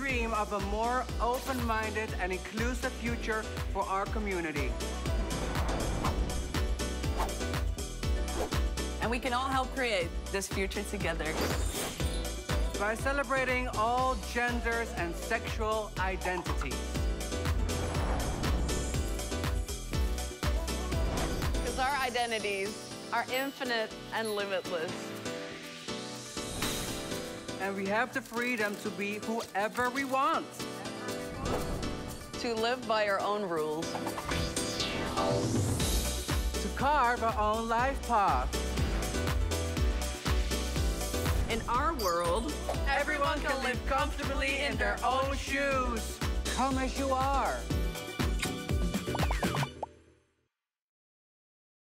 dream of a more open-minded and inclusive future for our community. And we can all help create this future together. By celebrating all genders and sexual identities. Because our identities are infinite and limitless. And we have the freedom to be whoever we want. To live by our own rules. To carve our own life path. In our world, everyone can live comfortably in their own shoes. Come as you are.